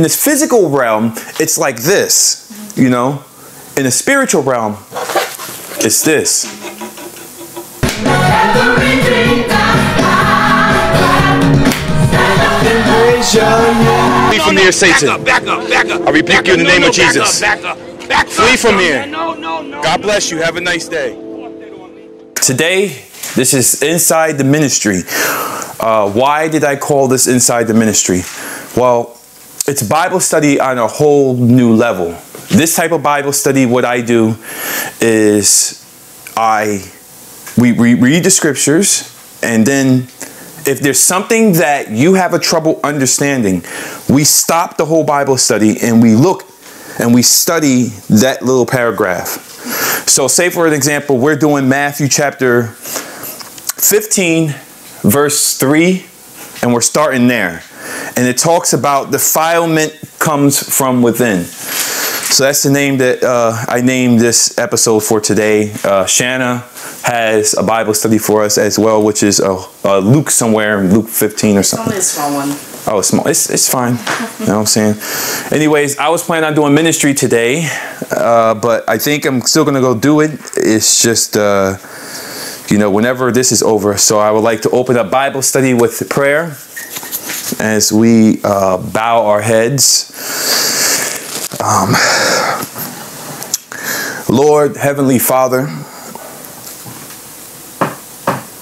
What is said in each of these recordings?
in this physical realm, it's like this, you know. In the spiritual realm, it's this. Flee from here, Satan. Back up, back up. I rebuke you in the name of Jesus. Back up, back up. Flee from here. No, no, no. God bless you. Have a nice day. Today, this is Inside the Ministry. Uh, why did I call this Inside the Ministry? Well, it's Bible study on a whole new level. This type of Bible study, what I do is I we, we read the scriptures and then if there's something that you have a trouble understanding, we stop the whole Bible study and we look and we study that little paragraph. So, say for an example, we're doing Matthew chapter 15, verse 3, and we're starting there. And it talks about defilement comes from within. So that's the name that uh, I named this episode for today. Uh, Shanna has a Bible study for us as well, which is uh, uh, Luke somewhere, Luke 15 or something. Only a small one. Oh, it's small. It's, it's fine. You know what I'm saying? Anyways, I was planning on doing ministry today, uh, but I think I'm still going to go do it. It's just, uh, you know, whenever this is over. So I would like to open up Bible study with prayer as we uh, bow our heads. Um, Lord, Heavenly Father,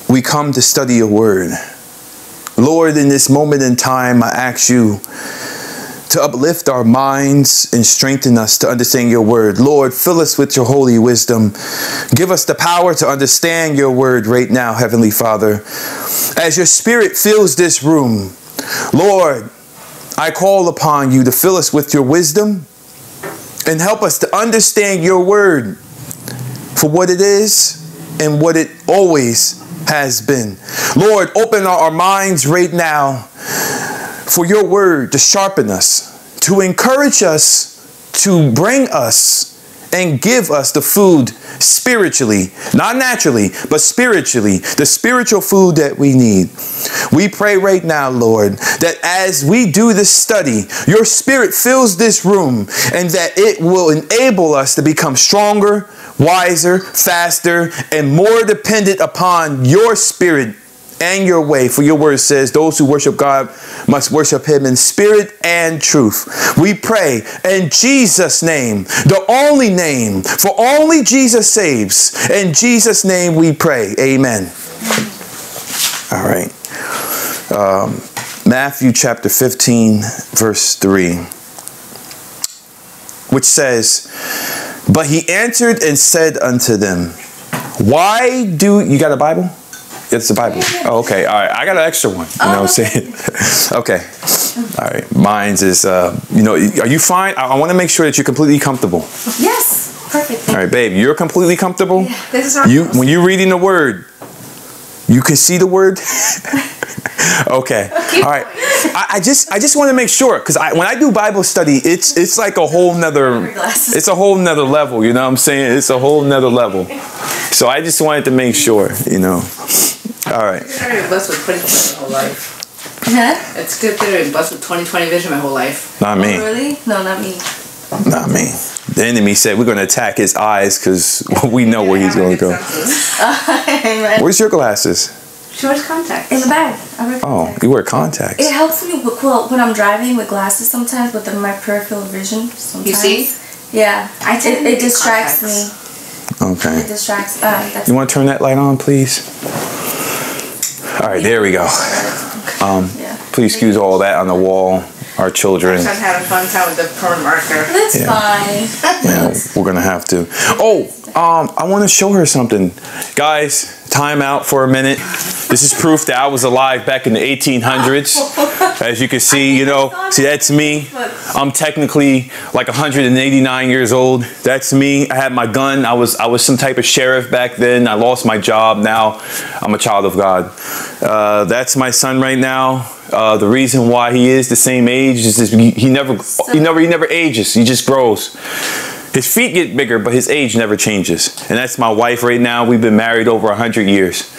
we come to study your word. Lord, in this moment in time, I ask you to uplift our minds and strengthen us to understand your word. Lord, fill us with your holy wisdom. Give us the power to understand your word right now, Heavenly Father. As your spirit fills this room, Lord, I call upon you to fill us with your wisdom and help us to understand your word for what it is and what it always has been. Lord, open our minds right now for your word to sharpen us, to encourage us, to bring us and give us the food spiritually, not naturally, but spiritually, the spiritual food that we need. We pray right now, Lord, that as we do this study, your spirit fills this room and that it will enable us to become stronger, wiser, faster, and more dependent upon your spirit and your way. For your word says, those who worship God must worship him in spirit and truth. We pray in Jesus' name, the only name, for only Jesus saves. In Jesus' name we pray. Amen. All right. Um, Matthew chapter 15, verse 3, which says, But he answered and said unto them, Why do you got a Bible? It's the Bible. Oh, okay. All right. I got an extra one. You know what I'm saying? okay. All right. Mine's is, uh, you know, are you fine? I, I want to make sure that you're completely comfortable. Yes, perfect. All right, babe. You're completely comfortable. Yeah, This is our You house. when you're reading the word, you can see the word. okay. All right. I, I just I just want to make sure because I when I do Bible study, it's it's like a whole nother it's a whole nother level. You know what I'm saying? It's a whole nother level. So I just wanted to make sure. You know. All right. I've been blessed with 2020 my whole life. Huh? It's good that I've been blessed with 2020 vision my whole life. Not me. Oh, really? No, not me. Not me. The enemy said we're going to attack his eyes because we know where he's going to go. Amen. Where's your glasses? Short contact. In the bag. I wear Oh, contacts. you wear contacts. It helps me with, well, when I'm driving with glasses sometimes with the, my peripheral vision. Sometimes. You see? Yeah. I it, it distracts contacts. me. It Okay. distracts. Uh, that's You want to turn that light on, please? All right, there we go. Um, yeah. please excuse all that on the wall. Our children. Son had a fun time with the permanent marker. That's Yeah. fine. Yeah, we're gonna have to. Oh, um, I want to show her something, guys. Time out for a minute. This is proof that I was alive back in the 1800s. As you can see, you know, see that's me. I'm technically like 189 years old. That's me. I had my gun. I was I was some type of sheriff back then. I lost my job. Now I'm a child of God. Uh, that's my son right now. Uh, the reason why he is the same age is he never he never he never ages. He just grows. His feet get bigger, but his age never changes. And that's my wife right now. We've been married over 100 years.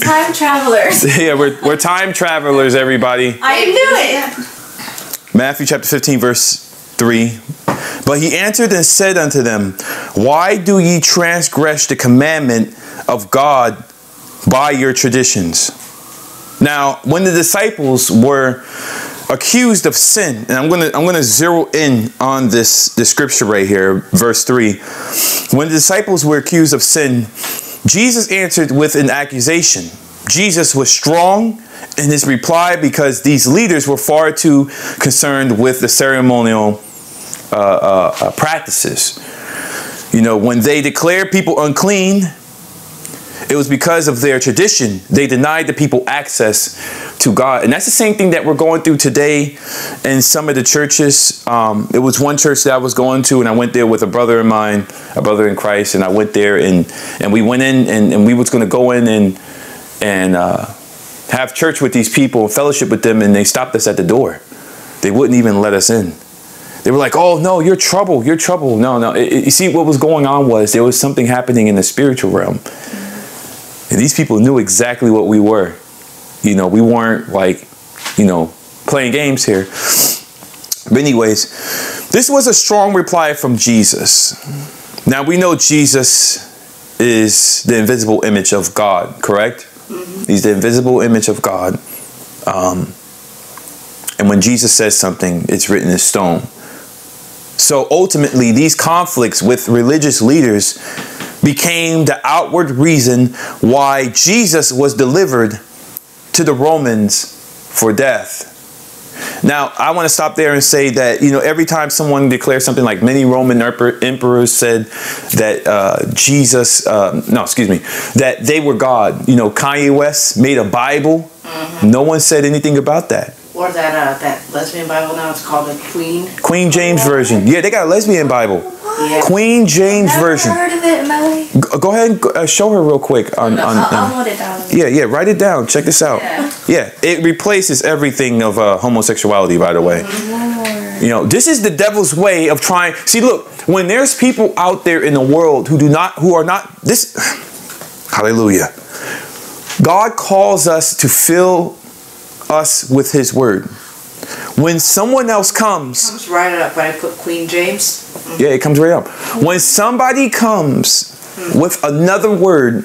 Time travelers. yeah, we're, we're time travelers, everybody. I knew it. Matthew chapter 15, verse 3. But he answered and said unto them, Why do ye transgress the commandment of God by your traditions? Now, when the disciples were accused of sin, and I'm gonna I'm gonna zero in on this the scripture right here, verse 3. When the disciples were accused of sin, Jesus answered with an accusation. Jesus was strong in his reply because these leaders were far too concerned with the ceremonial uh, uh, uh, practices. You know, when they declare people unclean, it was because of their tradition. They denied the people access to God. And that's the same thing that we're going through today in some of the churches. Um, it was one church that I was going to, and I went there with a brother of mine, a brother in Christ, and I went there and, and we went in and, and we was going to go in and, and uh, have church with these people, fellowship with them, and they stopped us at the door. They wouldn't even let us in. They were like, "Oh no, you're trouble. You're trouble." No, no. It, it, you see, what was going on was there was something happening in the spiritual realm, and these people knew exactly what we were. You know, we weren't like, you know, playing games here. But anyways, this was a strong reply from Jesus. Now we know Jesus is the invisible image of God, correct? He's the invisible image of God. Um, and when Jesus says something, it's written in stone. So ultimately, these conflicts with religious leaders became the outward reason why Jesus was delivered to the Romans for death. Now, I want to stop there and say that, you know, every time someone declares something like many Roman emperors said that uh, Jesus, uh, no, excuse me, that they were God. You know, Kanye West made a Bible. Mm-hmm. No one said anything about that. Or that uh, that lesbian Bible now it's called the Queen. Queen James Version. Yeah, they got a lesbian Bible. Yeah. Queen James Never Version. heard of it. Go, go ahead and uh, show her real quick. On, on, I'll, I'll on- it down. yeah, yeah, write it down. Check this out. Yeah. Yeah, it replaces everything of uh, homosexuality, by the way. Lord. You know, this is the devil's way of trying. See, look, when there's people out there in the world who do not, who are not this, hallelujah. God calls us to fill us with His word. When someone else comes, Comes right up when I put Queen James. yeah, it comes right up. When somebody comes hmm. with another word,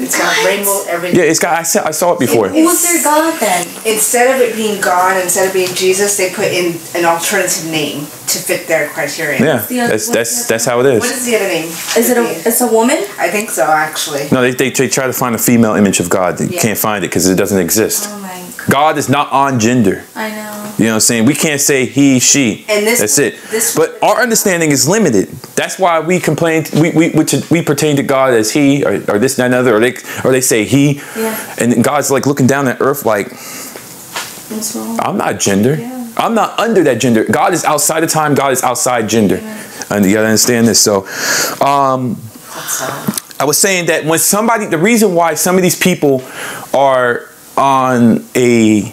It's got What? rainbow everything. yeah, it's got. I saw, I saw it before. Who was their God then? Instead of it being God, instead of being Jesus, they put in an alternative name to fit their criteria. Yeah, the other- that's that's that's how it What is. is the other name? Is it a? It's a woman. I think so, actually. No, they, they, they try to find a female image of God. They Yeah. can't find it because it doesn't exist. Oh my. God is not on gender. I know. You know what I'm saying? We can't say he, she. And this- That's it. this- but our understanding is limited. That's why we complain. We we we, we pertain to God as he or, or this and another, or they or they say he. Yeah. And God's like looking down at earth like, What's wrong? I'm not gender. Yeah. I'm not under that gender. God is outside of time. God is outside gender. Yeah. And you gotta understand this. So, um, I was saying that when somebody, the reason why some of these people are on a,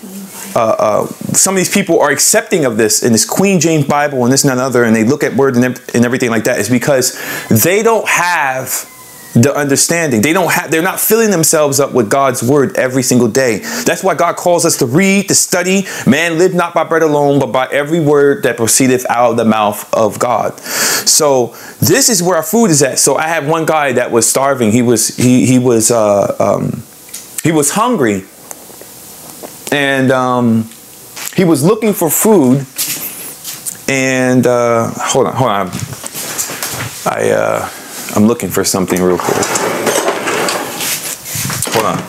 uh, uh, some of these people are accepting of this in this Queen James Bible and this and another, and they look at word and, and everything like that, is because they don't have the understanding. They don't have. They're not filling themselves up with God's word every single day. That's why God calls us to read, to study. Man, live not by bread alone, but by every word that proceedeth out of the mouth of God. So this is where our food is at. So I had one guy that was starving. He was he he was uh, um, he was hungry, and um, he was looking for food. And uh, hold on, hold on. I uh, I'm looking for something real quick. Hold on.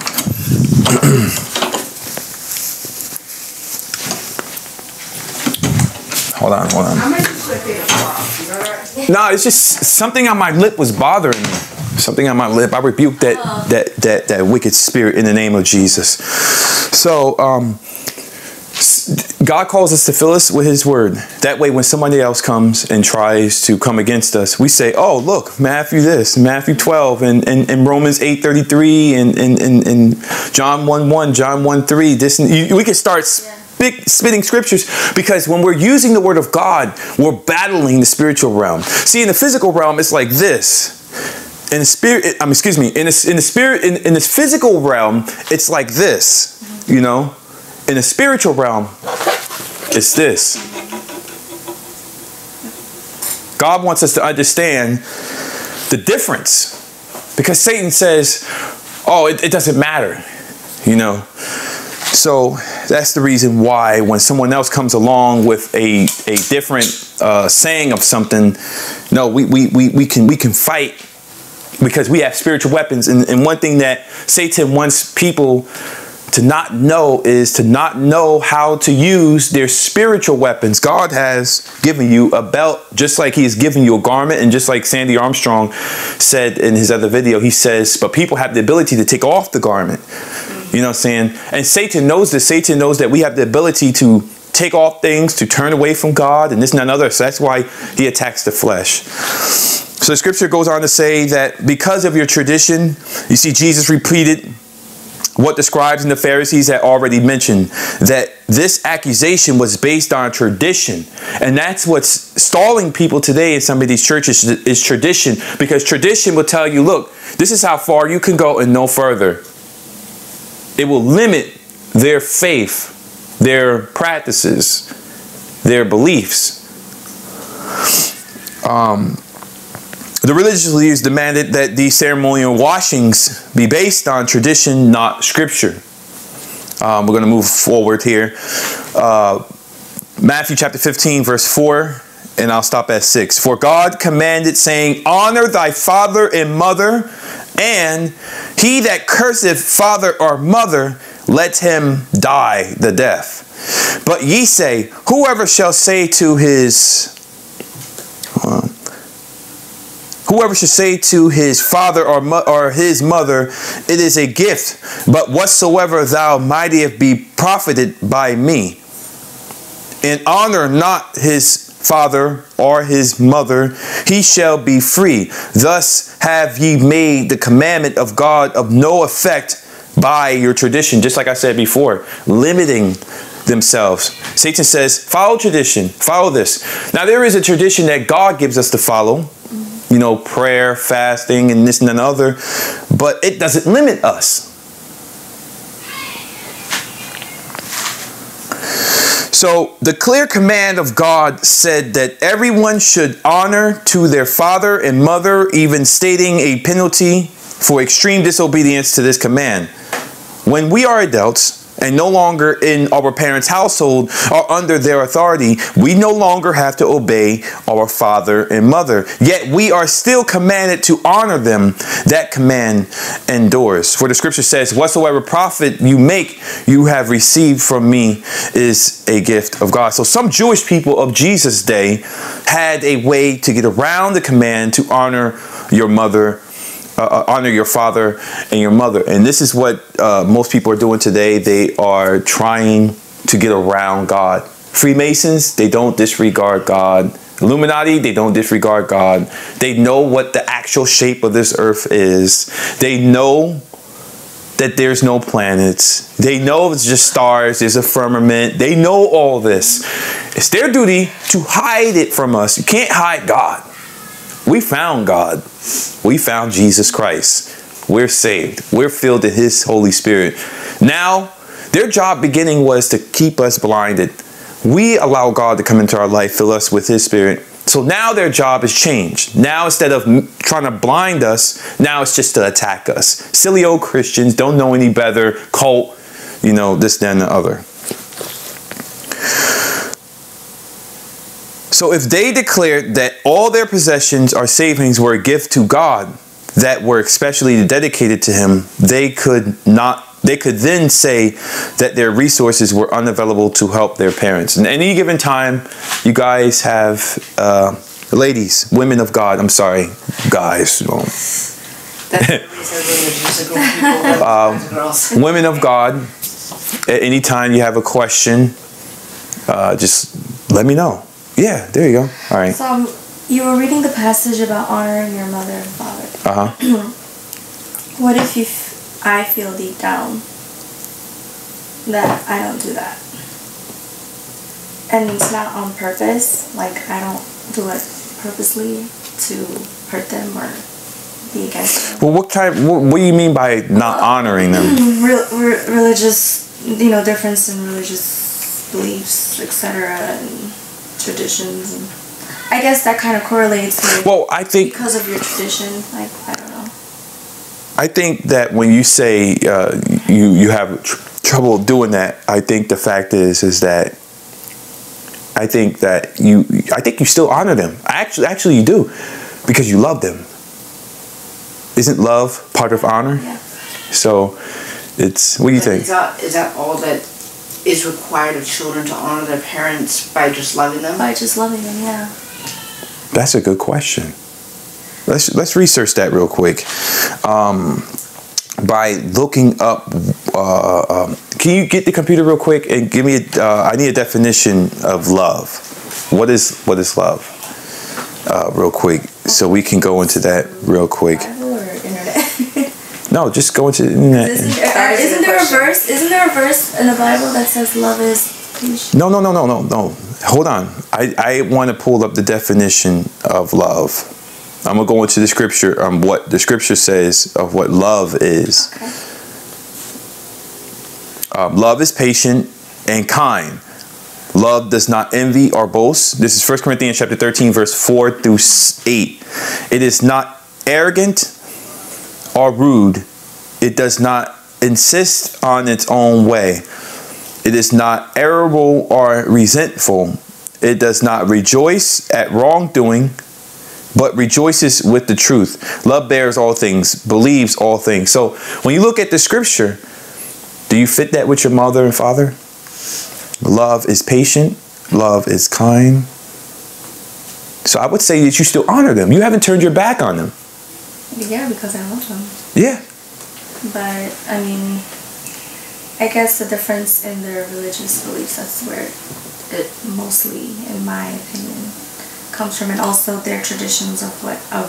hold on, hold on. I might just put it in a box, you know that? No, it's just something on my lip was bothering me. Something on my lip. I rebuke that that that that wicked spirit in the name of Jesus. So, um, God calls us to fill us with His Word. That way, when somebody else comes and tries to come against us, we say, "Oh, look, Matthew this, Matthew twelve, and and, and Romans eight thirty three, and and, and and John one one, John one three. This and you, we can start." Spit, spitting scriptures because when we're using the word of God, we're battling the spiritual realm. See, in the physical realm, it's like this. In the spirit, um, excuse me, in the, in the spirit, in, in this physical realm, it's like this. You know, In the spiritual realm, it's this. God wants us to understand the difference. Because Satan says, oh, it, it doesn't matter, you know. So that's the reason why when someone else comes along with a, a different uh, saying of something, no, we, we, we, we, can, we can fight because we have spiritual weapons. And, and one thing that Satan wants people to not know is to not know how to use their spiritual weapons. God has given you a belt just like he has given you a garment and just like Sandy Armstrong said in his other video, he says, but people have the ability to take off the garment. You know what I'm saying? And Satan knows this. Satan knows that we have the ability to take off things, to turn away from God and this and another. So that's why he attacks the flesh. So the scripture goes on to say that because of your tradition, you see Jesus repeated what the scribes and the Pharisees had already mentioned that this accusation was based on tradition. And that's what's stalling people today in some of these churches is tradition because tradition will tell you, look, this is how far you can go and no further. It will limit their faith, their practices, their beliefs. Um, the religious leaders demanded that these ceremonial washings be based on tradition, not scripture. Um, we're going to move forward here. Uh, Matthew chapter 15, verse 4, and I'll stop at 6. For God commanded, saying, Honor thy father and mother, and he that curseth father or mother, let him die the death. But ye say, Whoever shall say to his Whoever should say to his father or, or his mother, It is a gift, but whatsoever thou mightest be profited by me. And honor not his father or his mother, he shall be free. Thus have ye made the commandment of God of no effect by your tradition, just like I said before, limiting themselves. Satan says, follow tradition, follow this. Now, there is a tradition that God gives us to follow you know, prayer, fasting, and this and another, but it doesn't limit us. So the clear command of God said that everyone should honor to their father and mother, even stating a penalty for extreme disobedience to this command. When we are adults, and no longer in our parents' household or under their authority, we no longer have to obey our father and mother. Yet we are still commanded to honor them. That command endures. For the scripture says, Whatsoever profit you make, you have received from me is a gift of God. So some Jewish people of Jesus' day had a way to get around the command to honor your mother uh, uh, honor your father and your mother. And this is what uh, most people are doing today. They are trying to get around God. Freemasons, they don't disregard God. Illuminati, they don't disregard God. They know what the actual shape of this earth is. They know that there's no planets. They know it's just stars, there's a firmament. They know all this. It's their duty to hide it from us. You can't hide God. We found God. We found Jesus Christ. We're saved. We're filled in His Holy Spirit. Now, their job beginning was to keep us blinded. We allow God to come into our life, fill us with His Spirit. So now their job has changed. Now, instead of trying to blind us, now it's just to attack us. Silly old Christians don't know any better, cult, you know, this, and the other. So if they declared that all their possessions or savings were a gift to God that were especially dedicated to him, they could not they could then say that their resources were unavailable to help their parents. In any given time, you guys have uh, ladies, women of God, I'm sorry, guys. um, women of God, at any time you have a question, uh, just let me know. Yeah, there you go. All right. So um, you were reading the passage about honoring your mother and father. Uh huh. what if you, f- I feel deep down that I don't do that, and it's not on purpose. Like I don't do it purposely to hurt them or be against them. Well, what kind? What, what do you mean by not honoring them? Re- re- religious you know, difference in religious beliefs, etc., and traditions. And I guess that kind of correlates with Well, I think because of your tradition. Like I don't know. I think that when you say uh, you you have tr- trouble doing that, I think the fact is is that I think that you I think you still honor them. Actually, actually, you do because you love them. Isn't love part of honor? Yeah. So it's what do you But think? Is that, is that all that is required of children to honor their parents by just loving them? By just loving them, yeah. That's a good question. Let's let's research that real quick. Um, by looking up, uh, um, can you get the computer real quick and give me? A, uh, I need a definition of love. What is what is love? Uh, real quick, so we can go into that real quick. Bible or internet? No, just go into the internet. isn't, and- there, That is a isn't there a verse? Isn't there a verse in the Bible that says love is patient? No, no, no, no, no, no. Hold on. I, I want to pull up the definition of love. I'm gonna go into the scripture um what the scripture says of what love is. Okay. Um, love is patient and kind. Love does not envy or boast. This is 1 Corinthians chapter 13, verse 4 through 8. It is not arrogant or rude. It does not insist on its own way. It is not irritable or resentful. It does not rejoice at wrongdoing, but rejoices with the truth. Love bears all things, believes all things. So when you look at the scripture, do you fit that with your mother and father? Love is patient, love is kind. So I would say that you still honor them. You haven't turned your back on them. Yeah, because I love them. Yeah. But I mean, I guess the difference in their religious beliefs that's where it mostly, in my opinion, comes from, and also their traditions of what a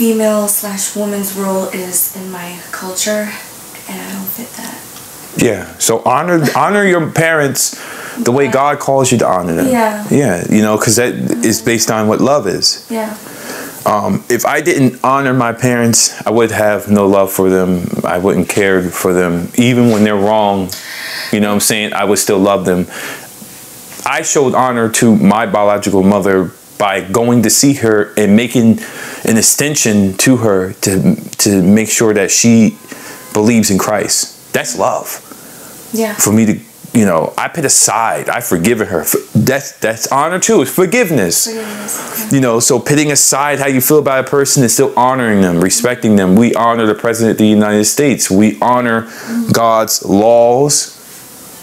female slash woman's role is in my culture, and I don't fit that. Yeah. So honor honor your parents the way God calls you to honor them. Yeah. Yeah. You know, because that is based on what love is. Yeah. Um, if I didn't honor my parents, I would have no love for them. I wouldn't care for them. Even when they're wrong, you know what I'm saying? I would still love them. I showed honor to my biological mother by going to see her and making an extension to her to to make sure that she believes in Christ. That's love Yeah. for me to you know i put aside i've forgiven her. That's that's honor too it's forgiveness. Forgiveness, okay. you know so putting aside how you feel about a person and still honoring them respecting them. We honor the president of the united states. We honor god's laws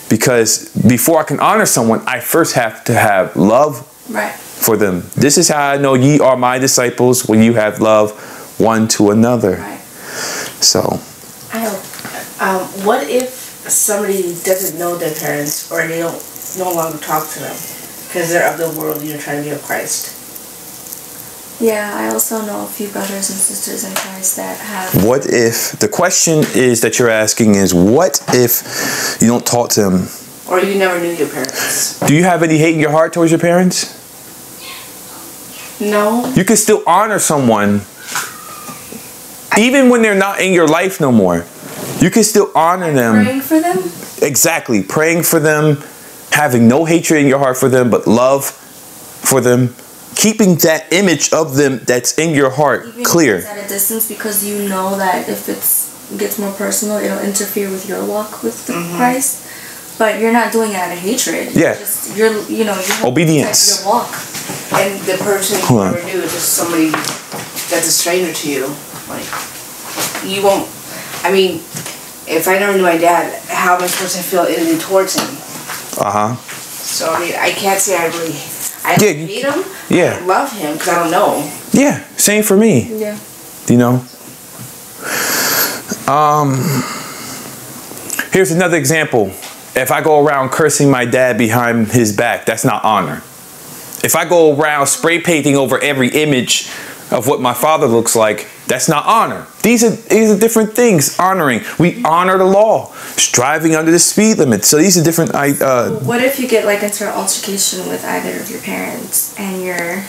because before i can honor someone i first have to have love Right. for them. This is how i know ye are my disciples when you have love one to another. Right. so. I have, um, what if somebody doesn't know their parents or they don't no longer talk to them because they're of the world and you're trying to be of Christ? Yeah, I also know a few brothers and sisters in Christ that have. What if the question is that you're asking is what if you don't talk to them? Or you never knew your parents? Do you have any hate in your heart towards your parents? No. You can still honor someone even when they're not in your life no more. You can still honor them. Praying for them? Exactly. Praying for them, having no hatred in your heart for them, but love for them. Keeping that image of them that's in your heart Even clear. at a distance because you know that if it gets more personal, it'll interfere with your walk with the mm-hmm. Christ. But you're not doing it out of hatred. Yeah. You're just, you're, you know, you Obedience. Your walk. And the person you on. never knew is just somebody that's a stranger to you. Like, you won't. I mean, if I never knew my dad, how am I supposed to feel anything towards him? Uh huh. So I mean, I can't say I really. I Yeah, don't hate him. yeah. I love him because I don't know. Yeah. Same for me. Yeah. you know um here's another example if i go around cursing my dad behind his back that's not honor if i go around spray painting over every image of what my father looks like that's not honor these are these are different things honoring we honor the law striving under the speed limit so these are different i uh What if you get like into an altercation with either of your parents and you're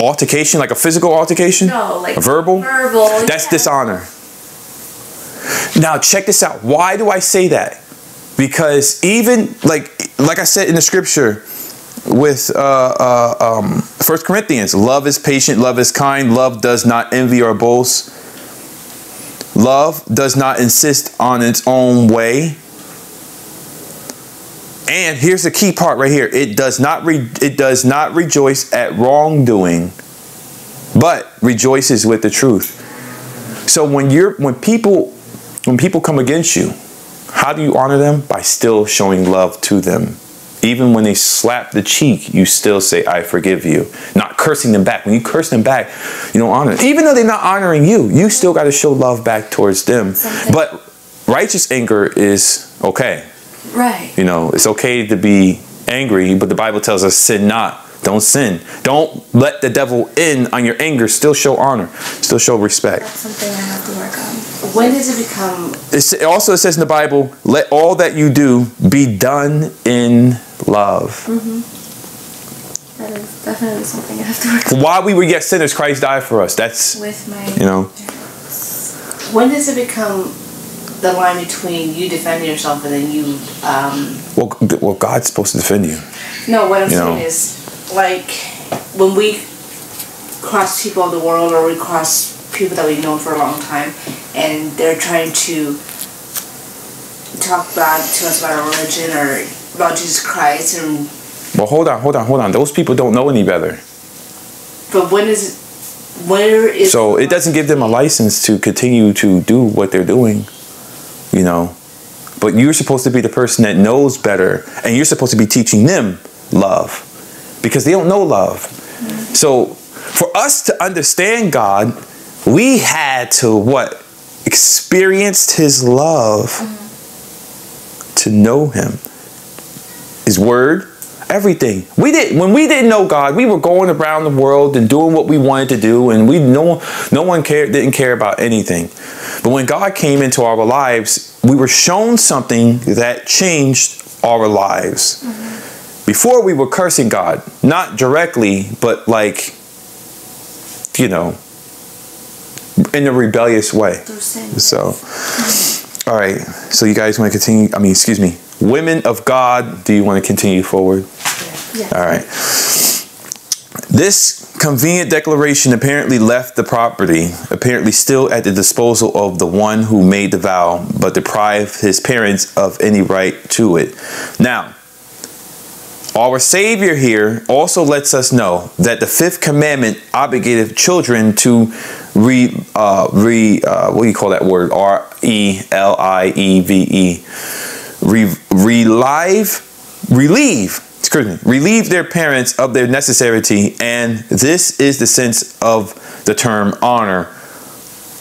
altercation like a physical altercation no like A verbal verbal That's yeah. dishonor. Now, check this out. Why do I say that? because even like like I said in the scripture with uh, uh, um, First Corinthians, love is patient, love is kind, love does not envy or boast. Love does not insist on its own way. And here's the key part right here. It does not it does not rejoice at wrongdoing, but rejoices with the truth. So when you're when people when people come against you, how do you honor them? By still showing love to them. Even when they slap the cheek, you still say, I forgive you. Not cursing them back. When you curse them back, you don't honor them. Even though they're not honoring you, you still got to show love back towards them. Something. But righteous anger is okay. Right. You know, it's okay to be angry, but the Bible tells us sin not. Don't sin. Don't let the devil in on your anger. Still show honor. Still show respect. That's something I have to work on. When does it become It's, it also says in the Bible, let all that you do be done in love. Mhm. That is definitely something I have to work on While we were yet sinners, Christ died for us. That's, with my you know, parents. when does it become the line between you defending yourself and then you um well, well God's supposed to defend you. no what I'm You saying know. is like when we cross people of the world or we cross people that we've known for a long time and they're trying to talk bad to us about our religion or about Jesus Christ and Well, hold on, hold on, hold on. Those people don't know any better. but when is it where is So it doesn't give them a license to continue to do what they're doing, you know. But you're supposed to be the person that knows better, and you're supposed to be teaching them love because they don't know love. So for us to understand God, we had to what? Experienced His love to know Him, His Word, everything. We did when we didn't know God, we were going around the world and doing what we wanted to do, and we no no one cared didn't care about anything. But when God came into our lives, we were shown something that changed our lives. Before we were cursing God, not directly, but like you know, in a rebellious way. So, all right. So you guys want to continue? I mean, excuse me. Women of God, do you want to continue forward? Yeah. All right. This convenient declaration apparently left the property, apparently still at the disposal of the one who made the vow, but deprived his parents of any right to it. Now, our Savior here also lets us know that the fifth commandment obligated children to re, uh, re uh, what do you call that word? R E L I E V E. Re, relieve, relieve, excuse me, relieve their parents of their necessity, and this is the sense of the term honor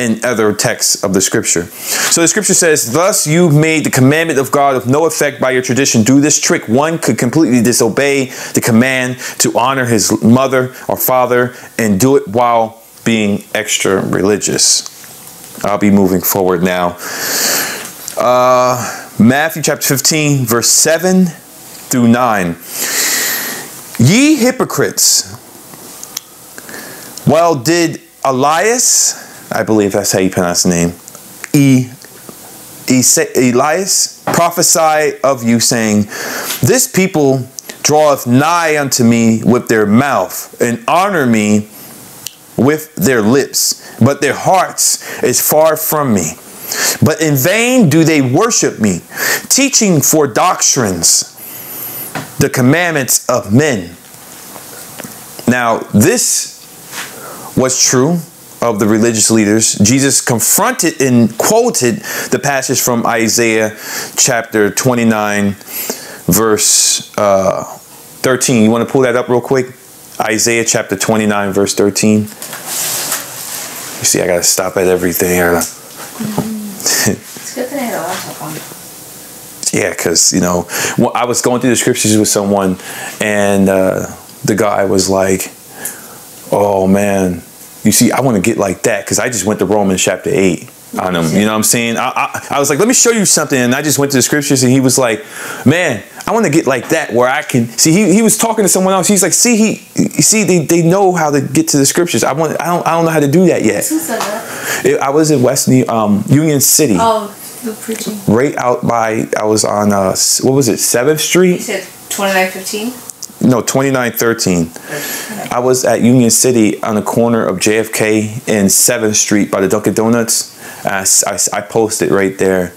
in other texts of the scripture. So the scripture says, Thus you made the commandment of God of no effect by your tradition. Do this trick. One could completely disobey the command to honor his mother or father and do it while being extra religious. I'll be moving forward now. Uh, Matthew chapter 15, verse 7 through 9. Ye hypocrites, well, did Elias, I believe that's how you pronounce the name, e, Elias prophesy of you, saying, This people draweth nigh unto me with their mouth, and honor me with their lips, but their hearts is far from me. But in vain do they worship me, teaching for doctrines the commandments of men. Now, this was true of the religious leaders. Jesus confronted and quoted the passage from Isaiah chapter 29, verse uh, 13. You want to pull that up real quick? Isaiah chapter 29, verse 13. You see, I got to stop at everything. I gotta- It's good that I had a laptop on. Yeah, because you know, I was going through the scriptures with someone, and uh, the guy was like, "Oh man, you see, I want to get like that because I just went to Romans chapter eight on him. You know what I'm saying? I, I, I was like, let me show you something, and I just went to the scriptures, and he was like, man, I want to get like that where I can see. He, he was talking to someone else. He's like, see, he, see, they, they know how to get to the scriptures. I want, I don't, I don't know how to do that yet. Who said that? It- I was in West New, um, Union City. Oh, The preaching. right out by I was on uh what was it Seventh Street. You said twenty nine fifteen. No, twenty nine thirteen. I was at Union City on the corner of JFK and Seventh Street by the Dunkin' Donuts. I I posted right there,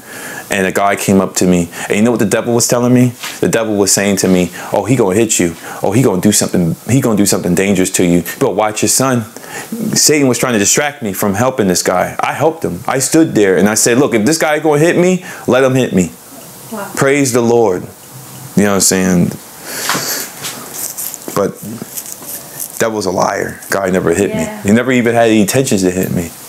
and a guy came up to me, and you know what the devil was telling me? The devil was saying to me, "Oh, he gonna hit you. Oh, he gonna do something. He gonna do something dangerous to you. But watch your son." Satan was trying to distract me from helping this guy. I helped him. I stood there and I said, "Look, if this guy gonna hit me, let him hit me." Wow. Praise the Lord. You know what I'm saying? But that was a liar. Guy never hit Yeah. me. He never even had any intentions to hit me.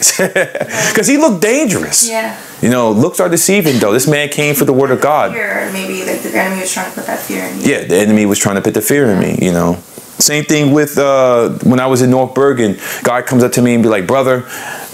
Because he looked dangerous. Yeah. You know, looks are deceiving though. This man came for the word of God. Fear, maybe like the enemy was trying to put that fear in you. Yeah, the enemy was trying to put the fear in me, you know. Same thing with uh, when I was in North Bergen. God comes up to me and be like, brother,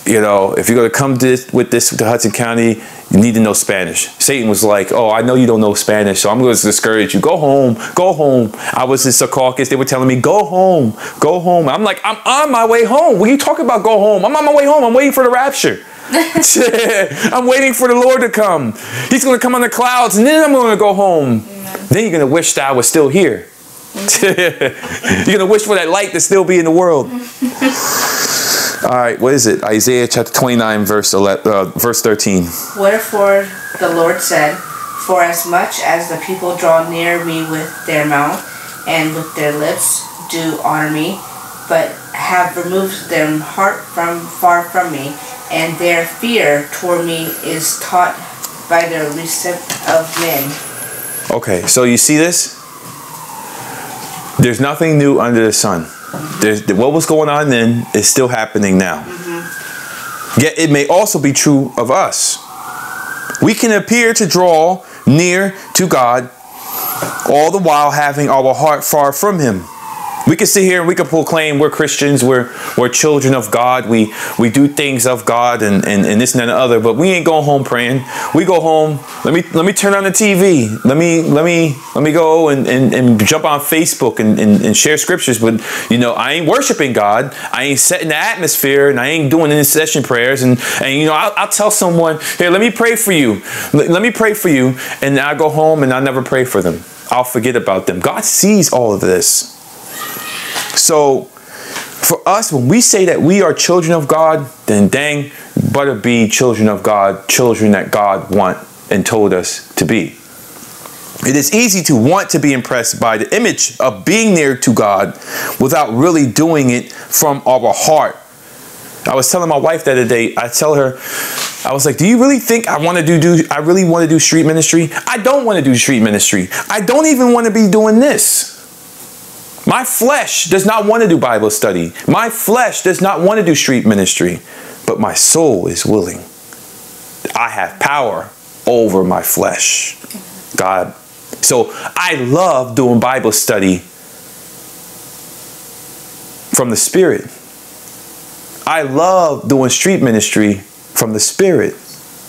you know, if you're going to come this, with this to Hudson County, you need to know Spanish. Satan was like, oh, I know you don't know Spanish, so I'm going to discourage you. Go home, go home. I was in Secaucus. They were telling me, go home, go home. I'm like, I'm on my way home. What are you talking about, go home? I'm on my way home. I'm waiting for the rapture. I'm waiting for the Lord to come. He's going to come on the clouds, and then I'm going to go home. Then you're going to wish that I was still here. you're going to wish for that light to still be in the world. All right, what is it? Isaiah chapter 29, verse 11, uh, verse 13. Wherefore the Lord said, For as much as the people draw near me with their mouth and with their lips do honor me, but have removed their heart from far from me, and their fear toward me is taught by the receipt of men. Okay, so you see this? There's nothing new under the sun. There's, what was going on then is still happening now. Mm-hmm. Yet it may also be true of us. We can appear to draw near to God, all the while having our heart far from Him. We can sit here and we can proclaim we're Christians, we're we're children of God, we we do things of God and, and, and this and that and the other, but we ain't going home praying. We go home, let me let me turn on the TV. Let me let me let me go and, and, and jump on Facebook and, and, and share scriptures. But you know, I ain't worshiping God. I ain't setting the atmosphere and I ain't doing intercession prayers and, and you know, I'll, I'll tell someone, here, let me pray for you. Let me pray for you. And I go home and I never pray for them. I'll forget about them. God sees all of this. So for us, when we say that we are children of God, then dang, better be children of God, children that God want and told us to be. It is easy to want to be impressed by the image of being near to God without really doing it from our heart. I was telling my wife the other day, I tell her, I was like, do you really think I want to do, do I really want to do street ministry? I don't want to do street ministry. I don't even want to be doing this. My flesh does not want to do Bible study. My flesh does not want to do street ministry, but my soul is willing. I have power over my flesh. God. So I love doing Bible study from the Spirit. I love doing street ministry from the Spirit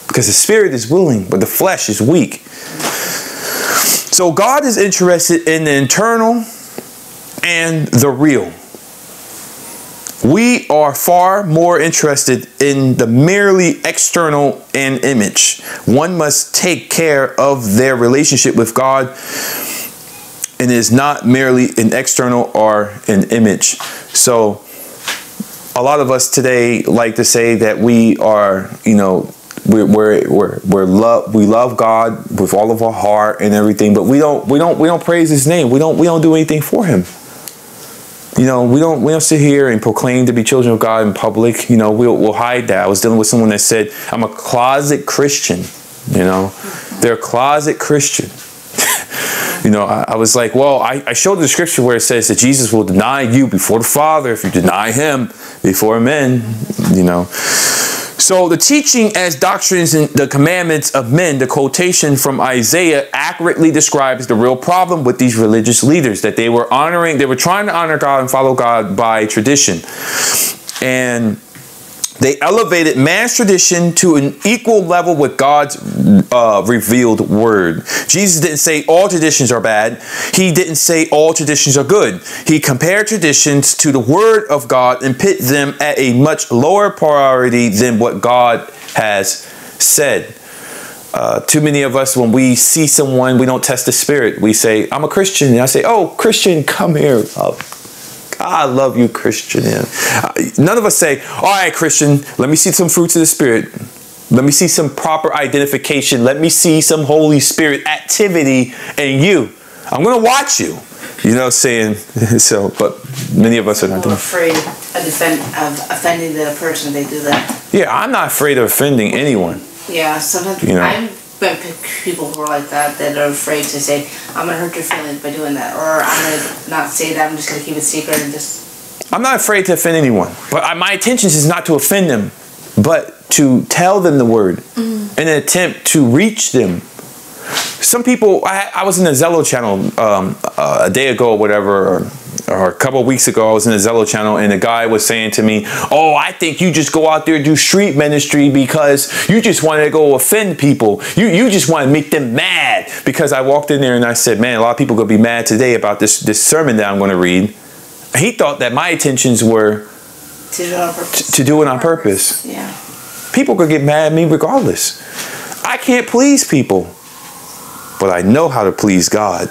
because the Spirit is willing, but the flesh is weak. So God is interested in the internal and the real. We are far more interested in the merely external and image. One must take care of their relationship with God and is not merely an external or an image. So a lot of us today like to say that we are, you know, we're we're we're, we're love we love God with all of our heart and everything, but we don't we don't we don't praise His name. We don't we don't do anything for Him. You know, we don't we don't sit here and proclaim to be children of God in public. You know, we'll we'll hide that. I was dealing with someone that said, "I'm a closet Christian." You know, they're a closet Christian. you know, I, I, was like, well, I, I showed the scripture where it says that Jesus will deny you before the Father if you deny him before men, you know. So the teaching as doctrines and the commandments of men, the quotation from Isaiah accurately describes the real problem with these religious leaders that they were honoring, they were trying to honor God and follow God by tradition. And they elevated man's tradition to an equal level with God's uh, revealed word. Jesus didn't say all traditions are bad. He didn't say all traditions are good. He compared traditions to the word of God and put them at a much lower priority than what God has said. uh, too many of us, when we see someone, we don't test the spirit. We say, I'm a Christian. And I say, Oh, Christian, come here. Oh, I love you, Christian. Uh, none of us say, All right, Christian, let me see some fruits of the spirit. Let me see some proper identification. Let me see some Holy Spirit activity in you. I'm going to watch you. You know, saying so, but many of us are not doing. afraid of, defend, of offending the person they do that. Yeah, I'm not afraid of offending anyone. Yeah, sometimes you know. I've been people who are like that that are afraid to say, "I'm gonna hurt your feelings by doing that," or "I'm gonna not say that. I'm just gonna keep it secret and just." I'm not afraid to offend anyone, but I, my intentions is not to offend them, but to tell them the word mm-hmm. in an attempt to reach them some people I, I was in the Zello channel um, uh, a day ago or whatever or, or a couple of weeks ago I was in the Zello channel and a guy was saying to me oh I think you just go out there and do street ministry because you just want to go offend people. You you just want to make them mad. Because I walked in there and I said man a lot of people gonna be mad today about this this sermon that I'm going to read. He thought that my intentions were to do it on purpose, to, to do it on purpose. yeah. People could get mad at me regardless. I can't please people but I know how to please God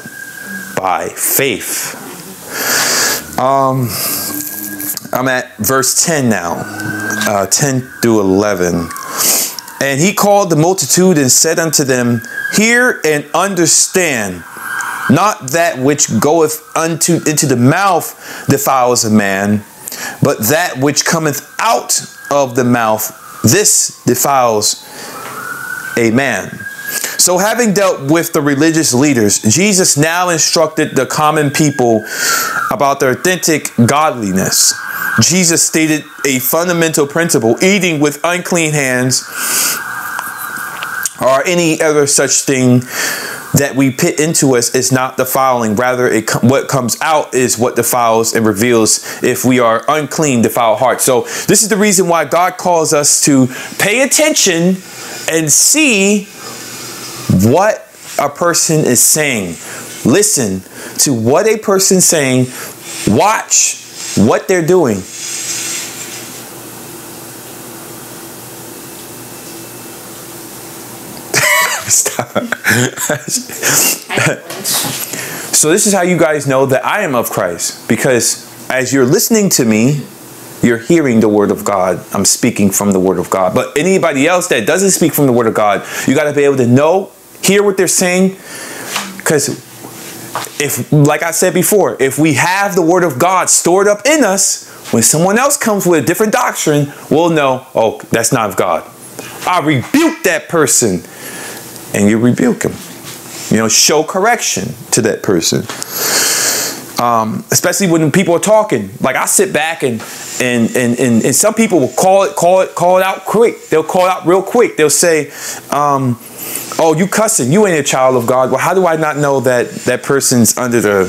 by faith. Um, I'm at verse 10 now, uh, 10 through 11. And he called the multitude and said unto them, Hear and understand, not that which goeth unto into the mouth defiles a man, but that which cometh out of the mouth, this defiles a man. So, having dealt with the religious leaders, Jesus now instructed the common people about their authentic godliness. Jesus stated a fundamental principle eating with unclean hands or any other such thing that we put into us is not defiling. Rather, it what comes out is what defiles and reveals if we are unclean, defiled heart. So this is the reason why God calls us to pay attention and see what a person is saying. Listen to what a person's saying. Watch what they're doing. so this is how you guys know that I am of Christ because as you're listening to me, you're hearing the word of God. I'm speaking from the word of God. But anybody else that doesn't speak from the word of God, you got to be able to know hear what they're saying? Because if like i said before if we have the word of god stored up in us when someone else comes with a different doctrine we'll know oh that's not of god. I rebuke that person. And you rebuke him. You know show correction to that person um, especially when people are talking like i sit back and and, and and and some people will call it call it call it out quick they'll call out real quick they'll say um, oh, you cussing, you ain't a child of God. Well, how do I not know that that person's under the,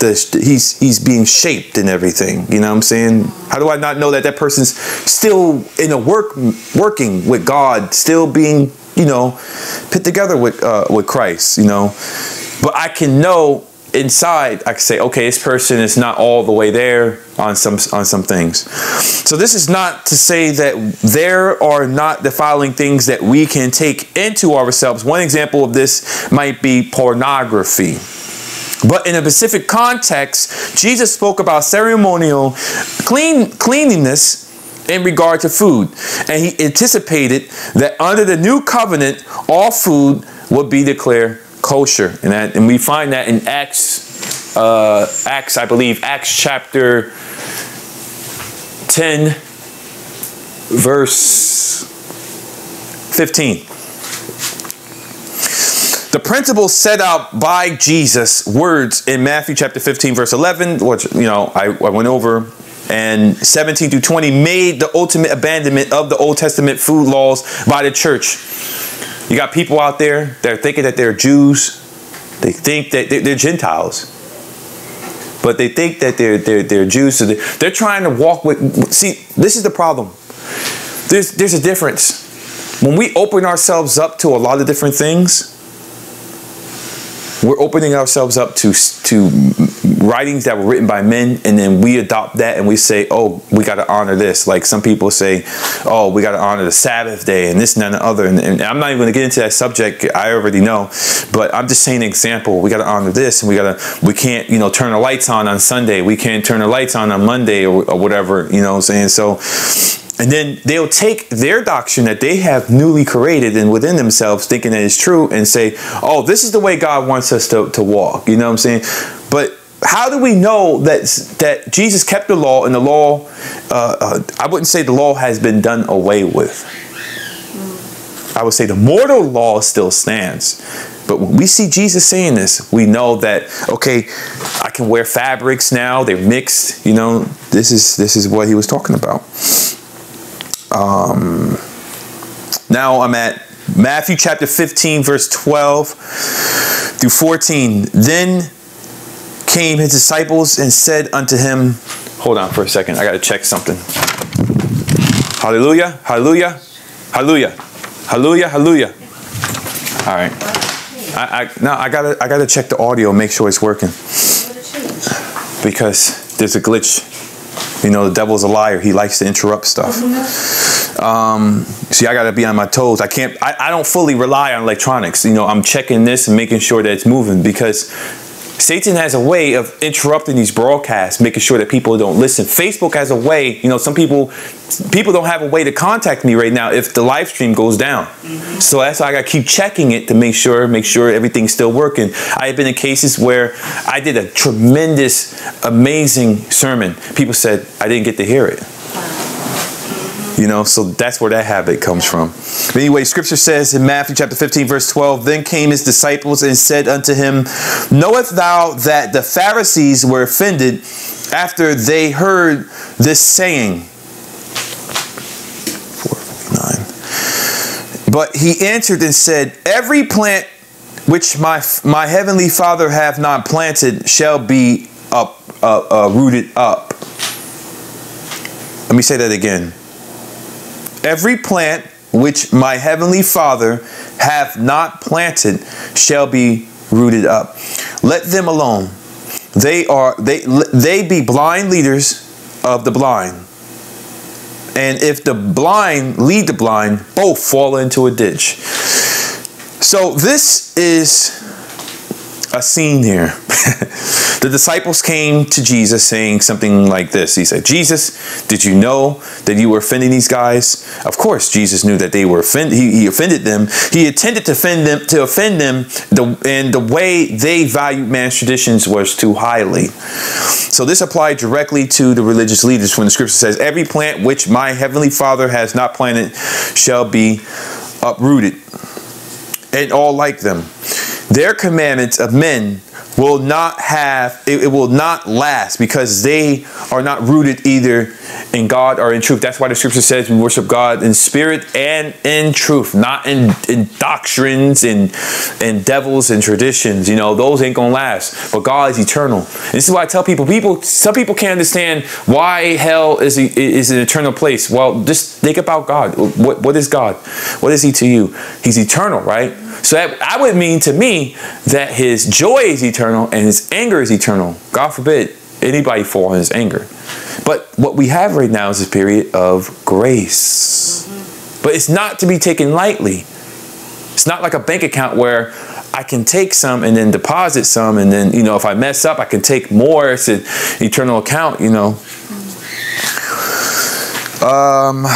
the he's he's being shaped and everything? You know what I'm saying? How do I not know that that person's still in a work working with God, still being you know put together with uh, with Christ? You know, but I can know inside I can say, okay, this person is not all the way there on some on some things. So this is not to say that there are not defiling things that we can take into ourselves. One example of this might be pornography. But in a specific context, Jesus spoke about ceremonial clean cleanliness in regard to food. And he anticipated that under the new covenant, all food would be declared kosher. And, that, and we find that in Acts, uh, Acts, I believe, Acts chapter 10, verse 15. The principles set out by Jesus' words in Matthew chapter 15, verse 11, which, you know, I, I went over, and 17 to 20 made the ultimate abandonment of the Old Testament food laws by the church. You got people out there that are thinking that they're Jews. They think that they're, Gentiles. But they think that they're, they're, they're Jews. So they're, they're trying to walk with. See, this is the problem. There's, there's a difference. When we open ourselves up to a lot of different things, we're opening ourselves up to, to writings that were written by men, and then we adopt that and we say, oh, we got to honor this. Like some people say, oh, we got to honor the Sabbath day and this and that and the other. And, and I'm not even going to get into that subject. I already know, but I'm just saying an example. We got to honor this, and we got to. We can't, you know, turn the lights on on Sunday. We can't turn the lights on on Monday or, or whatever. You know what I'm saying? So and then they'll take their doctrine that they have newly created and within themselves, thinking that it's true, and say, oh, this is the way God wants us to, to walk. You know what I'm saying? But how do we know that that Jesus kept the law and the law? Uh, uh, I wouldn't say the law has been done away with. I would say the mortal law still stands. But when we see Jesus saying this, we know that okay, I can wear fabrics now; they're mixed. You know, this is this is what he was talking about. Um, now I'm at Matthew chapter 15, verse 12 through 14. Then came his disciples and said unto him, Hold on for a second. I got to check something. Hallelujah, hallelujah, hallelujah, hallelujah, hallelujah. All right. I, I, now I gotta I gotta check the audio, make sure it's working. Because there's a glitch you know, the devil's a liar. He likes to interrupt stuff. Um, see, I got to be on my toes. I can't, I, I don't fully rely on electronics. You know, I'm checking this and making sure that it's moving because Satan has a way of interrupting these broadcasts, making sure that people don't listen. Facebook has a way, you know, some people people don't have a way to contact me right now if the live stream goes down. Mm-hmm. So that's why I got to keep checking it to make sure make sure everything's still working. I have been in cases where I did a tremendous amazing sermon. People said I didn't get to hear it. You know, so that's where that habit comes from. But anyway, scripture says in Matthew chapter 15, verse 12, Then came his disciples and said unto him, Knowest thou that the Pharisees were offended after they heard this saying? But he answered and said, Every plant which my my heavenly Father hath not planted shall be up uh, uh, rooted up. Let me say that again. Every plant which my heavenly Father hath not planted shall be rooted up. Let them alone. They are they they be blind leaders of the blind. And if the blind lead the blind, both fall into a ditch. So this is a scene here. the disciples came to Jesus saying something like this. He said, Jesus, did you know that you were offending these guys? Of course, Jesus knew that they were offended. He, he offended them. He intended to offend them, to offend them, the, and the way they valued man's traditions was too highly. So this applied directly to the religious leaders when the scripture says, Every plant which my heavenly Father has not planted shall be uprooted. And all like them their commandments of men will not have it, it, will not last because they are not rooted either in God or in truth. That's why the scripture says we worship God in spirit and in truth, not in, in doctrines and and devils and traditions. You know, those ain't gonna last. But God is eternal. And this is why I tell people, people some people can't understand why hell is a, is an eternal place. Well, just think about God. What what is God? What is he to you? He's eternal, right? So that, that would mean to me that his joy is eternal and his anger is eternal. God forbid anybody fall in his anger. But what we have right now is a period of grace. But it's not to be taken lightly. It's not like a bank account where I can take some and then deposit some, and then, you know, if I mess up, I can take more. It's an eternal account, you know. Um,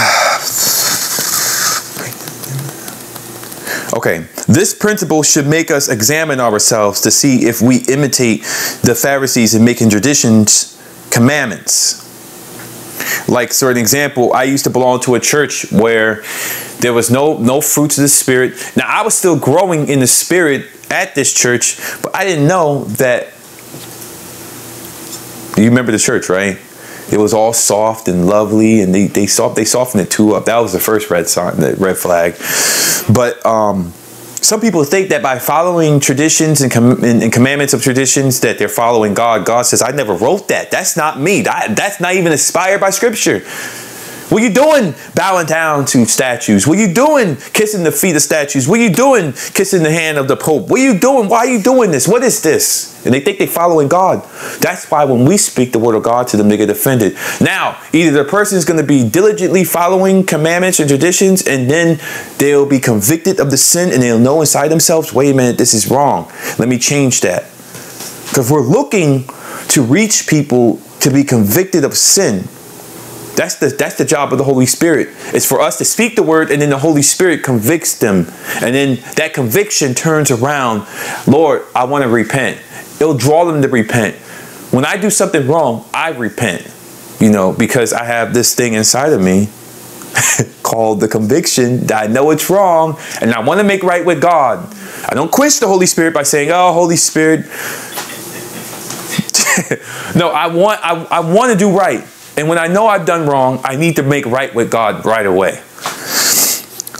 Okay, this principle should make us examine ourselves to see if we imitate the Pharisees in making traditions commandments. Like, for an example, I used to belong to a church where there was no no fruits of the spirit. Now I was still growing in the spirit at this church, but I didn't know that. You remember the church, right? It was all soft and lovely, and they they soft they softened it too up. That was the first red sign, the red flag. But um, some people think that by following traditions and, com- and, and, commandments of traditions that they're following God. God says, "I never wrote that. That's not me. That, that's not even inspired by Scripture." What are you doing bowing down to statues? What are you doing kissing the feet of statues? What are you doing kissing the hand of the Pope? What are you doing? Why are you doing this? What is this? And they think they're following God. That's why when we speak the word of God to them, they get offended. Now, either the person is going to be diligently following commandments and traditions, and then they'll be convicted of the sin and they'll know inside themselves, wait a minute, this is wrong. Let me change that. Because we're looking to reach people to be convicted of sin. That's the that's the job of the Holy Spirit. It's for us to speak the word and then the Holy Spirit convicts them. And then that conviction turns around, Lord, I want to repent. It'll draw them to repent. When I do something wrong, I repent. You know, because I have this thing inside of me called the conviction that I know it's wrong and I want to make right with God. I don't quench the Holy Spirit by saying, "Oh, Holy Spirit, no, I want I, I want to do right. And when I know I've done wrong, I need to make right with God right away.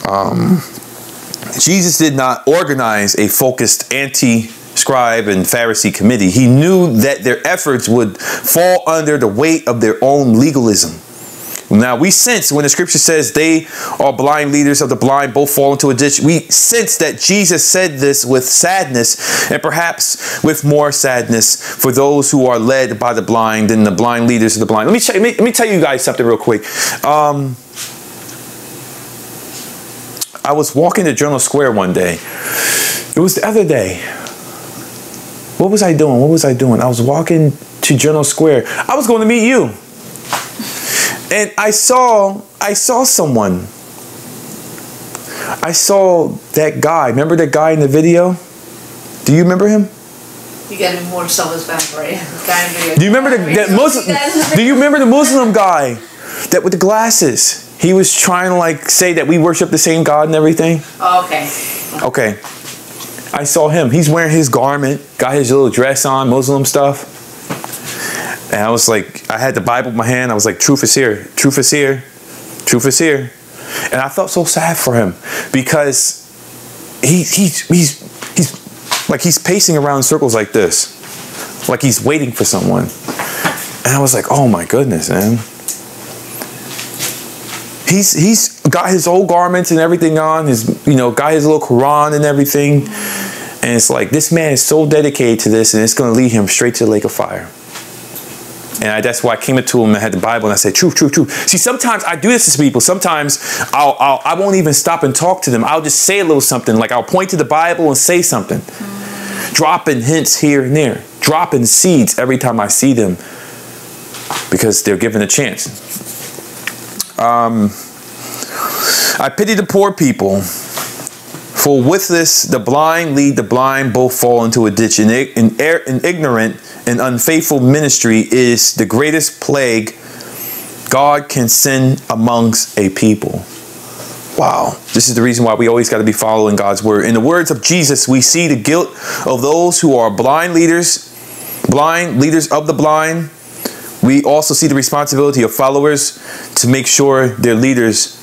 Um, Jesus did not organize a focused anti scribe and Pharisee committee. He knew that their efforts would fall under the weight of their own legalism. Now we sense when the scripture says they are blind leaders of the blind, both fall into a ditch. We sense that Jesus said this with sadness and perhaps with more sadness for those who are led by the blind than the blind leaders of the blind. Let me, let me, let me tell you guys something real quick. Um, I was walking to Journal Square one day. It was the other day. What was I doing? What was I doing? I was walking to Journal Square. I was going to meet you and I saw I saw someone. I saw that guy. Remember that guy in the video? Do you remember him? You getting more self-explanatory. Guy in. Do you remember the that Muslim? Do you remember the Muslim guy that with the glasses? He was trying to like say that we worship the same God and everything. Oh, okay. Okay. I saw him. He's wearing his garment, got his little dress on, Muslim stuff. And I was like, I had the Bible in my hand. I was like, truth is here. Truth is here. Truth is here. And I felt so sad for him because he, he, he's, he's like, he's pacing around circles like this, like he's waiting for someone. And I was like, oh my goodness, man. He's, he's got his old garments and everything on, his, you know, got his little Quran and everything. And it's like, this man is so dedicated to this and it's going to lead him straight to the lake of fire. And I, that's why I came up to him and I had the Bible and I said, truth, truth, truth. See, sometimes I do this to people. Sometimes I'll, I'll, I won't even stop and talk to them. I'll just say a little something. Like I'll point to the Bible and say something. Dropping hints here and there. Dropping seeds every time I see them because they're given a chance. Um, I pity the poor people. For with this, the blind lead the blind, both fall into a ditch. And ignorant and unfaithful ministry is the greatest plague God can send amongst a people. Wow, this is the reason why we always got to be following God's word. In the words of Jesus, we see the guilt of those who are blind leaders, blind leaders of the blind. We also see the responsibility of followers to make sure their leaders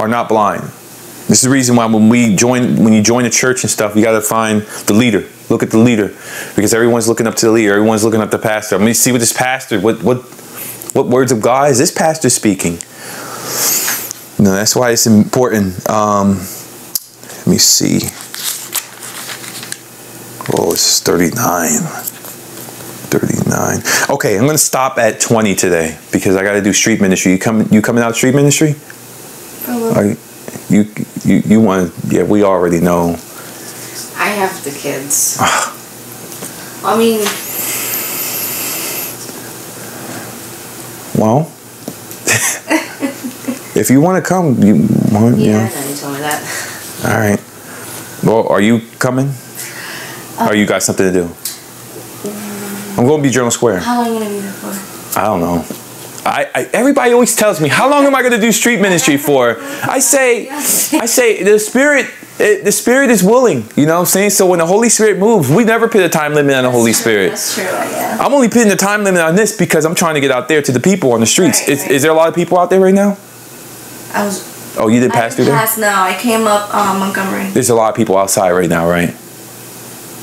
are not blind. This is the reason why when we join, when you join a church and stuff, you got to find the leader. Look at the leader, because everyone's looking up to the leader. Everyone's looking up to the pastor. I'm going to see what this pastor, what what what words of God is this pastor speaking. No, that's why it's important. Um, let me see. Oh, it's 39. 39. Okay, I'm going to stop at 20 today because I got to do street ministry. You coming? You coming out street ministry? Are you, you you you want? Yeah, we already know. I have the kids. I mean, well, if you want to come, you want. yeah, you know. Told me that. All right. Well, are you coming? or you got something to do? I'm going to be Journal Square. How long are you gonna be there for? I don't know. I, I everybody always tells me, how long am I going to do street ministry for? I say, I say the spirit. It, the spirit is willing, you know what I'm saying? So when the Holy Spirit moves, we never put a time limit on the Holy Spirit. That's true. Yeah. I'm only putting the time limit on this because I'm trying to get out there to the people on the streets. Right, is, right. is there a lot of people out there right now? I was. Oh, you didn't I pass through didn't there? pass. No, I came up um, Montgomery. There's a lot of people outside right now, right?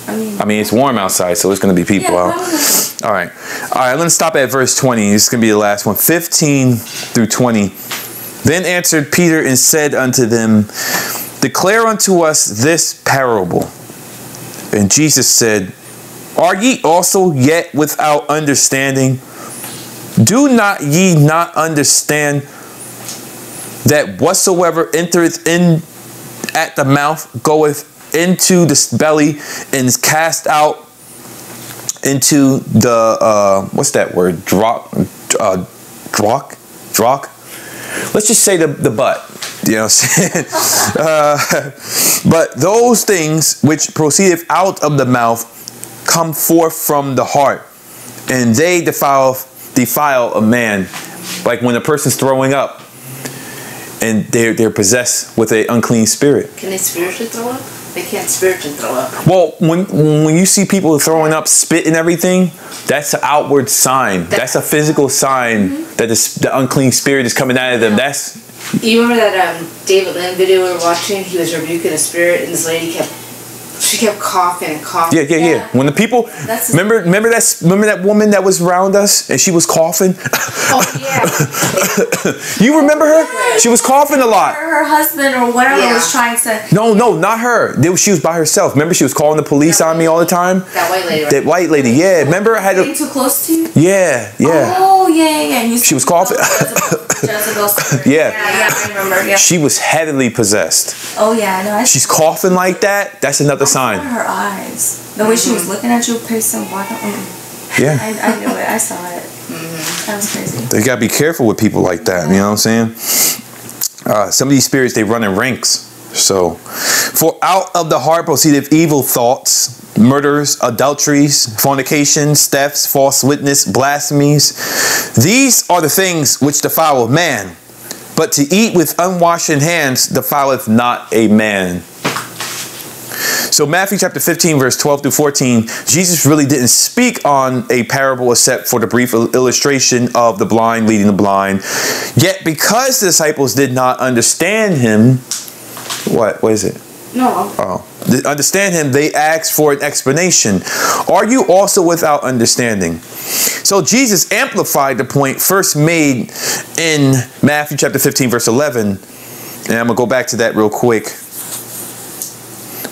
I mean. I mean, it's warm outside, so it's going to be people yeah, out. All right. All right, I'm going to stop at verse 20. This is going to be the last one. 15 through 20. Then answered Peter and said unto them, Declare unto us this parable. And Jesus said, Are ye also yet without understanding? Do not ye not understand that whatsoever entereth in at the mouth goeth into the belly and is cast out into the uh, what's that word? Drop, uh, drock, drock. Let's just say the the butt. You know what I'm saying? uh, but those things which proceedeth out of the mouth come forth from the heart, and they defile defile a man. Like when a person's throwing up, and they're they're possessed with an unclean spirit. Can they spiritually throw up? They can't spiritually throw up. Well, when when you see people throwing up spit and everything, that's an outward sign. That's a physical sign Mm-hmm. that the, the unclean spirit is coming out of them. That's You remember that um, David Lynn video we were watching? He was rebuking a spirit, and this lady kept, she kept coughing and coughing. yeah, yeah, yeah. Yeah. When the people That's- remember remember that remember that woman that was around us and she was coughing. Oh yeah. you remember her? She was coughing a lot. Her, her husband or whatever Yeah. was trying to. No, no, not her. She was by herself. Remember, she was calling the police on me all the time. that white lady. Right? That white lady, yeah. Remember, I had Getting to. too close to you. Yeah, yeah. Oh yeah, yeah. yeah. You She was coughing. Jezebel, Jezebel spirit. Yeah. yeah, yeah. I remember. Yeah. She was heavily possessed. Oh yeah, no. I She's coughing like that. That's another saw sign. her eyes. The way she was looking at you, pacing, walking. mm. Yeah. I, I knew it. I saw it. That was crazy. They gotta be careful with people like that. You know what I'm saying? Uh, some of these spirits they run in ranks. So, for out of the heart proceedeth evil thoughts, murders, adulteries, fornications, thefts, false witness, blasphemies. These are the things which defile a man. But to eat with unwashed hands defileth not a man. So Matthew chapter 15 verse 12 through 14, Jesus really didn't speak on a parable except for the brief illustration of the blind leading the blind. Yet because the disciples did not understand him, what what is it? no. Oh, understand him, they asked for an explanation. Are you also without understanding? So Jesus amplified the point first made in Matthew chapter 15 verse 11. And I'm going to go back to that real quick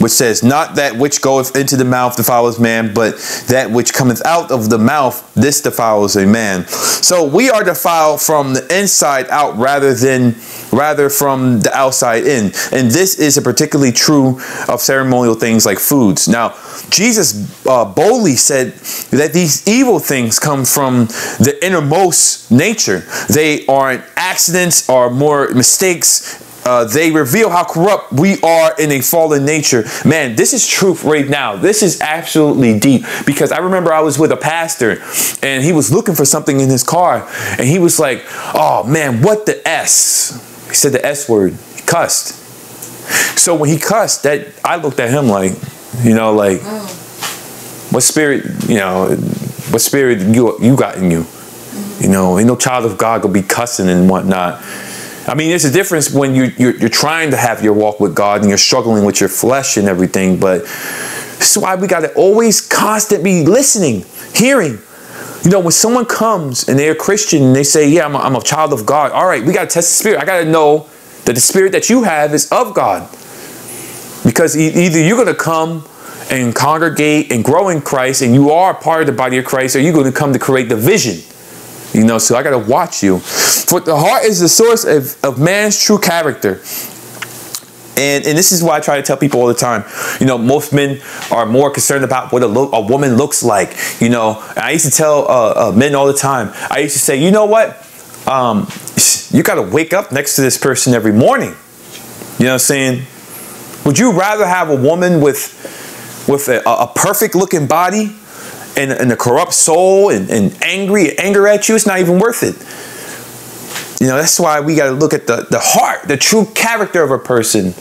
which says, Not that which goeth into the mouth defiles man, but that which cometh out of the mouth, this defiles a man. So we are defiled from the inside out rather than rather from the outside in. And this is particularly true of ceremonial things like foods. Now, Jesus uh, boldly said that these evil things come from the innermost nature. They aren't accidents or more mistakes uh, they reveal how corrupt we are in a fallen nature. Man, this is truth right now. This is absolutely deep because I remember I was with a pastor and he was looking for something in his car and he was like, Oh man, what the S? He said the S word. He cussed. So when he cussed, that I looked at him like, you know, like, what spirit, you know, what spirit you you got in you? You know, ain't no child of God gonna be cussing and whatnot. I mean, there's a difference when you you're, you're trying to have your walk with God and you're struggling with your flesh and everything. But this is why we got to always constantly listening, hearing. You know, when someone comes and they're a Christian and they say, "Yeah, I'm a, I'm a child of God," all right, we got to test the spirit. I got to know that the spirit that you have is of God, because e- either you're going to come and congregate and grow in Christ, and you are part of the body of Christ, or you're going to come to create division. You know, so I got to watch you. For the heart is the source of, of man's true character. And, and this is why I try to tell people all the time. You know, most men are more concerned about what a, lo- a woman looks like. You know, I used to tell uh, uh, men all the time. I used to say, you know what? Um, you got to wake up next to this person every morning. You know what I'm saying? Would you rather have a woman with with a, a perfect looking body and, and a corrupt soul and, and angry anger at you? It's not even worth it. You know, that's why we got to look at the, the heart, the true character of a person.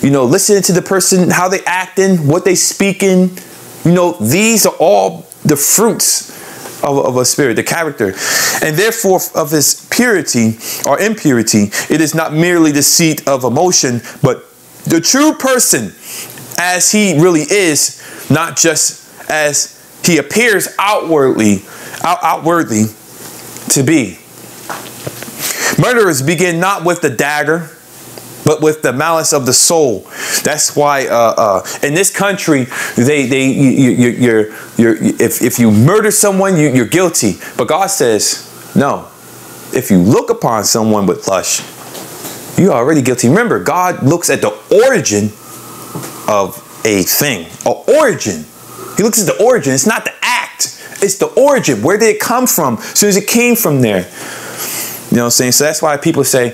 You know, listening to the person, how they acting, what they speaking. You know, these are all the fruits of, of a spirit, the character. And therefore, of his purity or impurity, it is not merely the seat of emotion, but the true person as he really is, not just as he appears outwardly, out, outwardly to be. Murderers begin not with the dagger, but with the malice of the soul. That's why uh, uh, in this country, they they you, you, you're you're if if you murder someone, you, you're guilty. But God says no. If you look upon someone with lust, you're already guilty. Remember, God looks at the origin of a thing, a origin. He looks at the origin. It's not the act. It's the origin. Where did it come from? As soon as it came from there. You know what I'm saying? So that's why people say,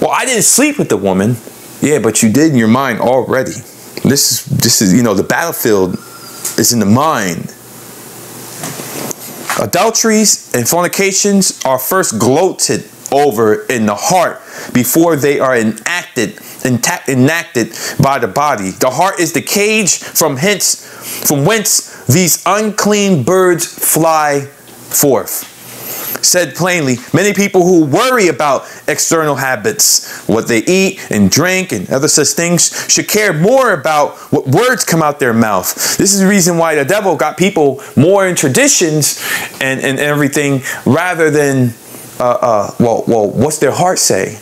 well, I didn't sleep with the woman. Yeah, but you did in your mind already. This is this is, you know, the battlefield is in the mind. Adulteries and fornications are first gloated over in the heart before they are enacted enacted by the body. The heart is the cage from hence from whence these unclean birds fly forth said plainly, many people who worry about external habits, what they eat and drink and other such things, should care more about what words come out their mouth. This is the reason why the devil got people more in traditions and, and everything rather than, uh, uh, well, well, what's their heart say?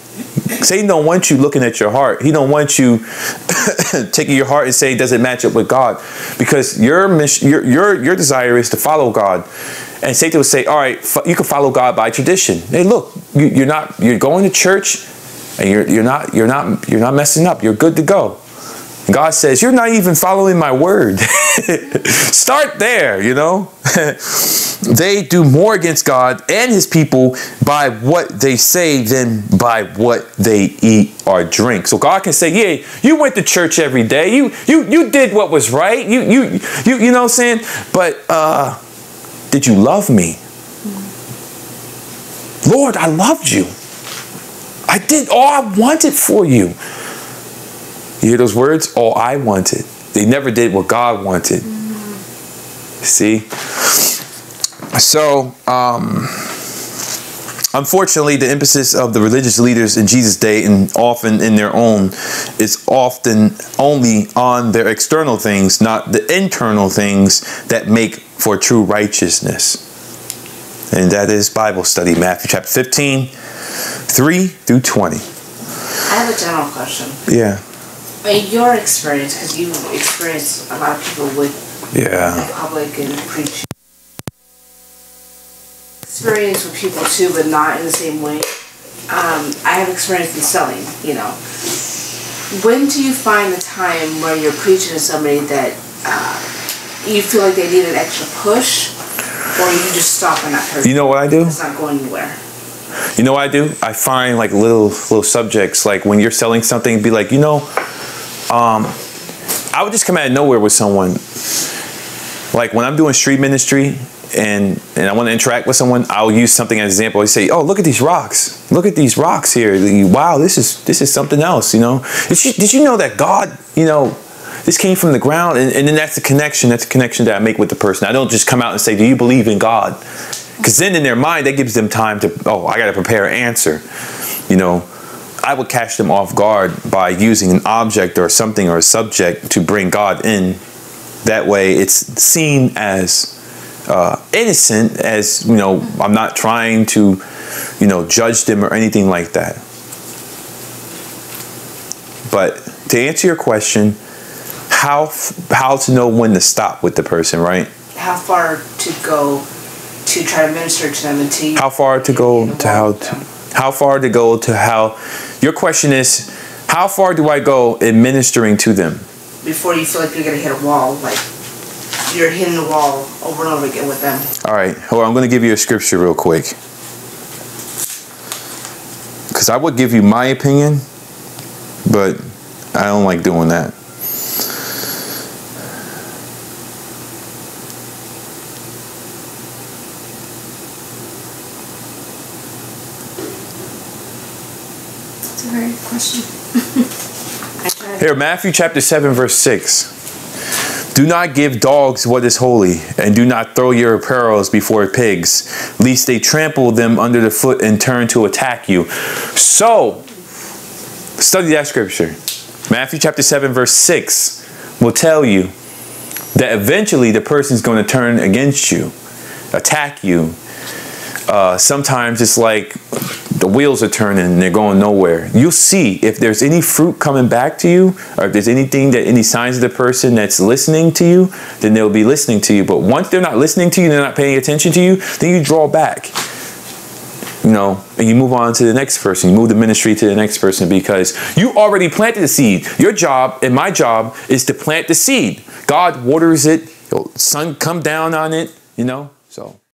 Satan don't want you looking at your heart. He don't want you taking your heart and saying, it does it match up with God? Because your your, your, your desire is to follow God. And Satan will say, all right, you can follow God by tradition. Hey, look, you, are not, you're going to church and you're, you're not, you're not, you're not messing up. You're good to go. God says, you're not even following my word. Start there, you know. they do more against God and his people by what they say than by what they eat or drink. So God can say, "Yeah, you went to church every day. You you you did what was right. You you you you know what I'm saying? But uh did you love me? Lord, I loved you. I did all I wanted for you. You hear those words? All I wanted. They never did what God wanted. See? So, um, unfortunately, the emphasis of the religious leaders in Jesus' day and often in their own is often only on their external things, not the internal things that make for true righteousness. And that is Bible study, Matthew chapter 15, 3 through 20. I have a general question. Yeah. In your experience, because you experienced a lot of people with yeah. the public and preaching, experience with people too, but not in the same way. Um, I have experience in selling, you know. When do you find the time where you're preaching to somebody that uh, you feel like they need an extra push, or you just stop and not hurt. You know what I do? It's not going anywhere. You know what I do? I find like little little subjects, like when you're selling something, be like, you know, um, I would just come out of nowhere with someone. Like when I'm doing street ministry and and I want to interact with someone, I'll use something as an example. I say, "Oh, look at these rocks! Look at these rocks here! Wow, this is this is something else." You know, did you did you know that God, you know, this came from the ground. And, and then that's the connection. That's the connection that I make with the person. I don't just come out and say, Do you believe in God? Because then in their mind, that gives them time to, oh, I got to prepare an answer. You know, I would catch them off guard by using an object or something or a subject to bring God in. That way, it's seen as uh, innocent, as, you know, I'm not trying to, you know, judge them or anything like that. But to answer your question, how how to know when to stop with the person, right? How far to go to try to minister to them until you how far to go to how to, how far to go to how your question is how far do I go in ministering to them before you feel like you're gonna hit a wall like you're hitting the wall over and over again with them. All right, well, I'm going to give you a scripture real quick. Because I would give you my opinion, but I don't like doing that. Question. Here, Matthew chapter 7, verse 6. Do not give dogs what is holy, and do not throw your pearls before pigs, lest they trample them under the foot and turn to attack you. So, study that scripture. Matthew chapter 7, verse 6 will tell you that eventually the person is going to turn against you, attack you. Uh, sometimes it's like the wheels are turning and they're going nowhere. You'll see if there's any fruit coming back to you, or if there's anything that any signs of the person that's listening to you, then they'll be listening to you. But once they're not listening to you, they're not paying attention to you, then you draw back. You know, and you move on to the next person. You move the ministry to the next person because you already planted the seed. Your job and my job is to plant the seed. God waters it, sun come down on it, you know. So